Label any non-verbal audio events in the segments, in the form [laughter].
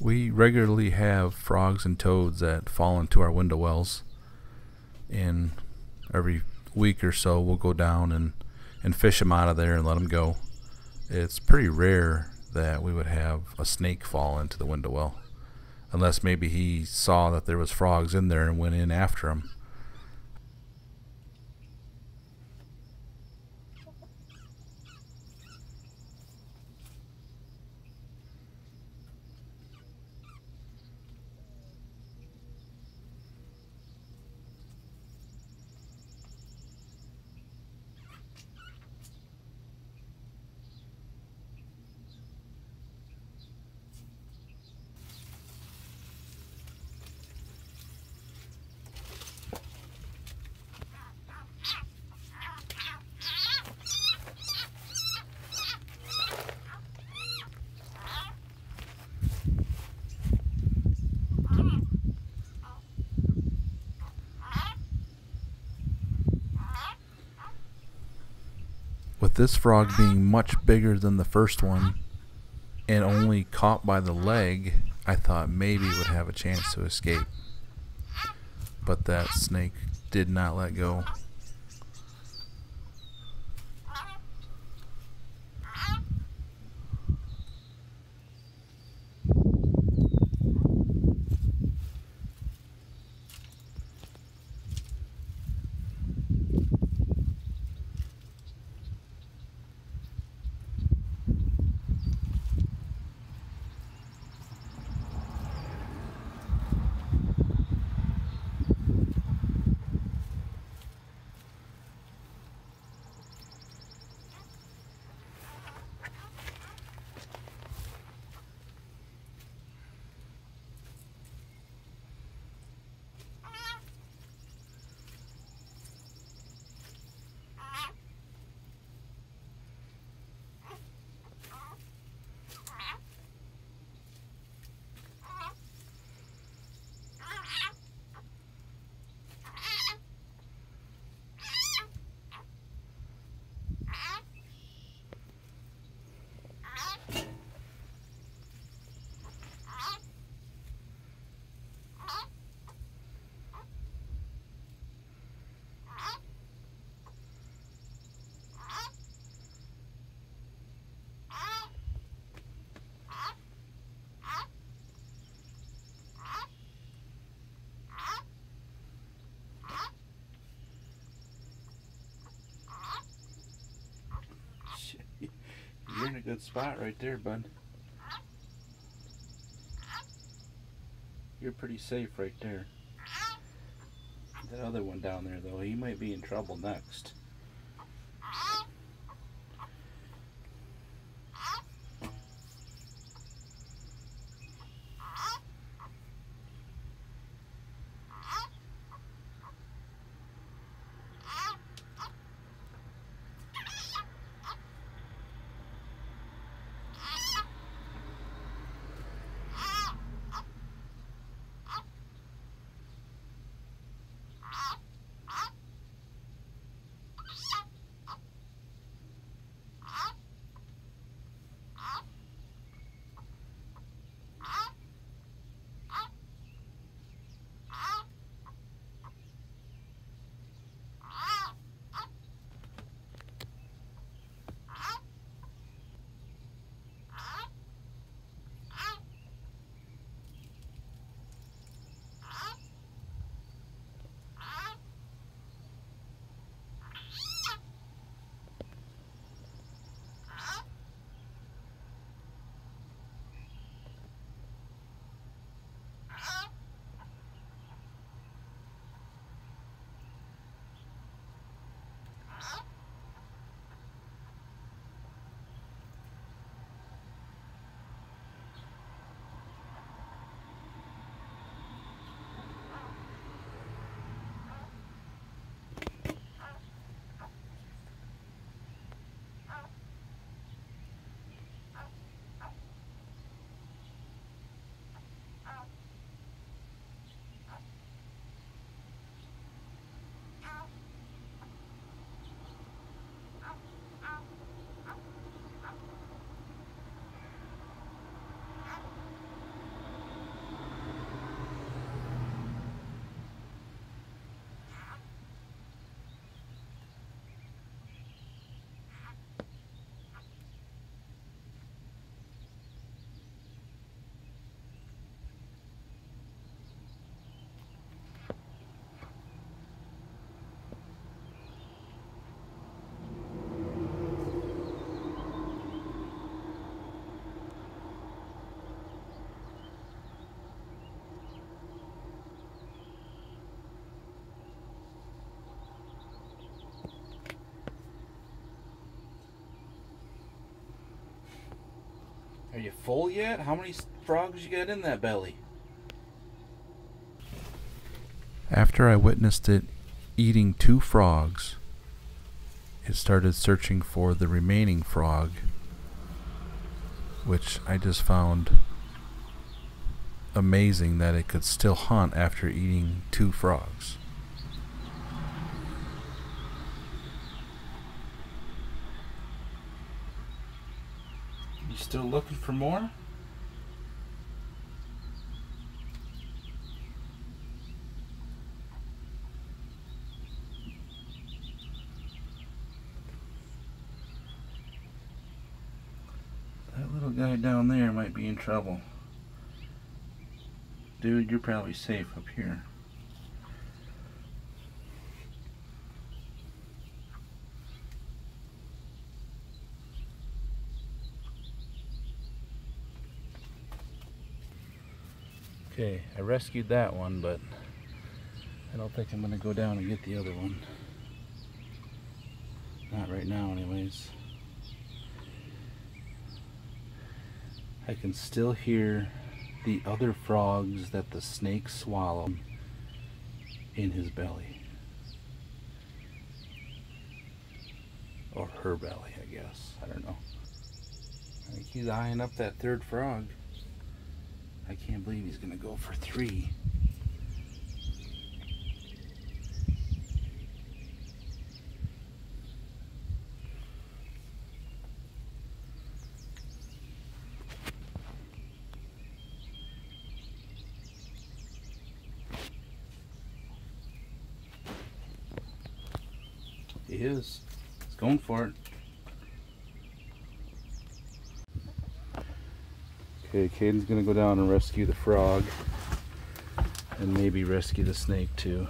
We regularly have frogs and toads that fall into our window wells, and every week or so we'll go down and, and fish them out of there and let them go. It's pretty rare that we would have a snake fall into the window well, unless maybe he saw that there was frogs in there and went in after them. With this frog being much bigger than the first one and only caught by the leg, I thought maybe it would have a chance to escape. But that snake did not let go. A good spot right there, bud. You're pretty safe right there. That other one down there, though, he might be in trouble next. Are you full yet? How many frogs you got in that belly? After I witnessed it eating two frogs, it started searching for the remaining frog, which I just found amazing that it could still hunt after eating two frogs. You still looking for more? That little guy down there might be in trouble. Dude, you're probably safe up here. Okay, I rescued that one, but I don't think I'm to go down and get the other one. Not right now, anyways. I can still hear the other frogs that the snake swallowed in his belly. Or her belly, I guess. I don't know. I think he's eyeing up that third frog. I can't believe he's going to go for three. He is. He's going for it. Okay, Caden's gonna go down and rescue the frog. And maybe rescue the snake too.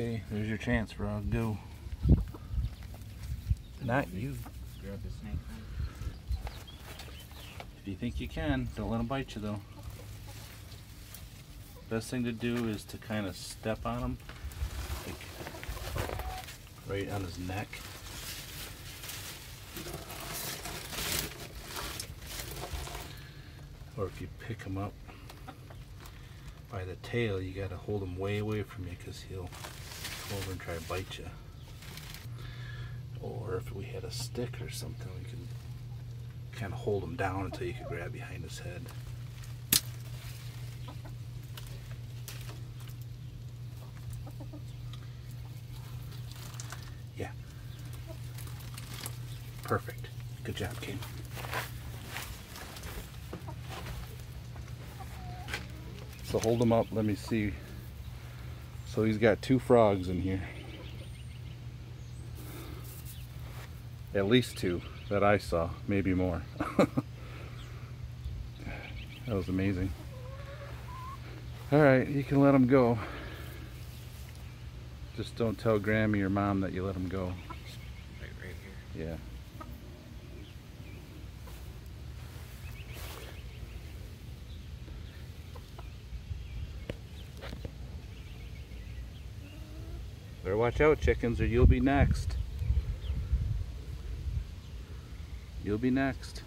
Okay, there's your chance, frog. Go. Not you. Grab the snake. If you think you can, don't let him bite you though. Best thing to do is to kind of step on him, like right on his neck. Or if you pick him up by the tail, you gotta hold him way away from you because he'll over and try to bite you. Or if we had a stick or something, we could kind of hold him down until you could grab behind his head. Yeah. Perfect. Good job, King. So hold him up. Let me see. So he's got two frogs in here. At least two that I saw, maybe more. [laughs] that was amazing. All right, you can let him go. Just don't tell Grammy or Mom that you let him go. Right, right here. Yeah. Better watch out, chickens, or you'll be next. You'll be next.